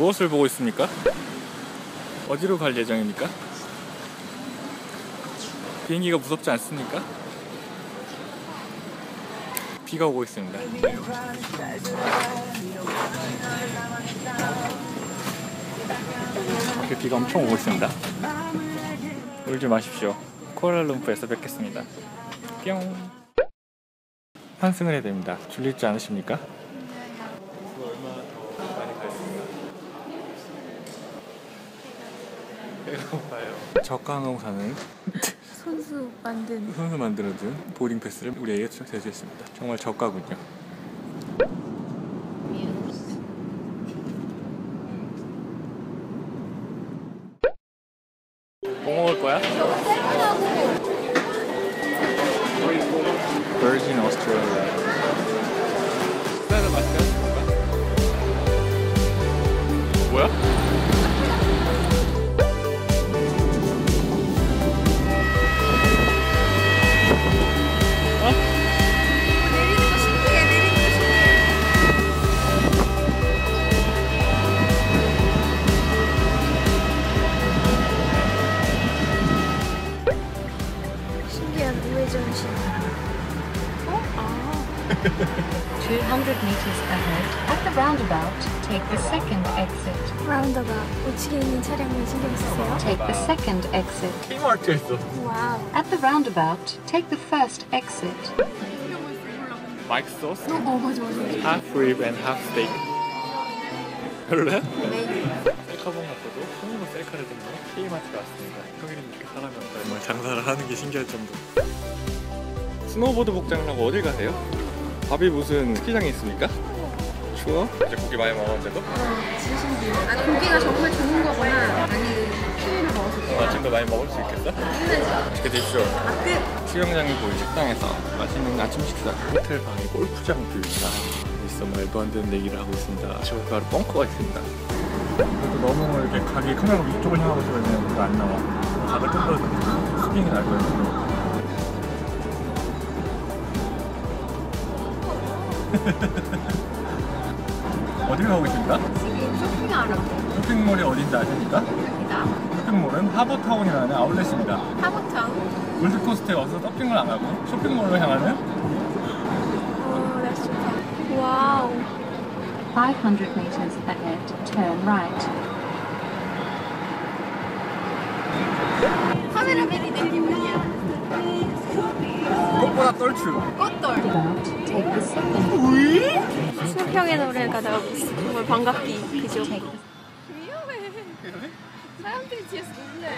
무엇을 보고 있습니까? 어디로 갈 예정입니까? 비행기가 무섭지 않습니까? 비가 오고 있습니다. 이렇게 비가 엄청 오고 있습니다. 울지 마십시오. 쿠알라룸푸에서 뵙겠습니다. 뿅. 환승을 해야 됩니다. 졸리지 않으십니까? 배고파요. 저가항공사는 손수 만든 손으로 만들어준 보딩 패스를 우리에게 제시했습니다. 정말 저가군요. 뭐 먹을 거야? Virgin Australia. 200 meters ahead, at the roundabout, take the second exit. 라운더가 우측에 있는 차량을 신경 쓰세요 Take the second exit. Kmart가 있어. 와우 At the roundabout, take the first exit. 마이크 소스? 어 맞아 맞아 half rib and half steak. 별로야? 네. 셀카봉 앞서도 손으로 셀카를 찍는 K마트가 왔습니다. 평일이니까 사람이 없다. 정말 장사를 하는 게 신기할 정도. 스노우보드 복장을 하고 어딜 가세요? 밥이 무슨 스키장에 있습니까? 추워? 이제 고기 많이 먹었는데도? 진짜 신기해 아 고기가 정말 좋은 거구나 아니 키위를 먹었을 때 아침도 많이 먹을 수 있겠어? 맛있게 드십시오. 수영장이 보인 식당에서 맛있는 아침 식사 호텔 방에 골프장 view가 있어 말도 안 되는 얘기를 하고 있습니다. 저 바로 벙커가 있습니다. 그래도 너무 이렇게 각이 카메라 이쪽을 향하고 있으면 안 나와. 각을 좀더 날 거예요. 어디로 가고 있습니까? 지금 쇼핑하러 쇼핑몰이 어딘지 아십니까? 갑니다. 쇼핑몰은 하버타운이라는 아울렛입니다. 하버타운? 골드코스트에 와서 서핑을 안 하고 쇼핑몰로 향하는? 오 that's 좋다 wow. 500 meters ahead, turn right. 카메라맨이 된 기분이야 꽃보다 떨추. 꽃돌. Take the 서평의 노래가 나오고 있어. 정말 반갑기 그죠? 위험해. 사람들이 뒤에서 놀래.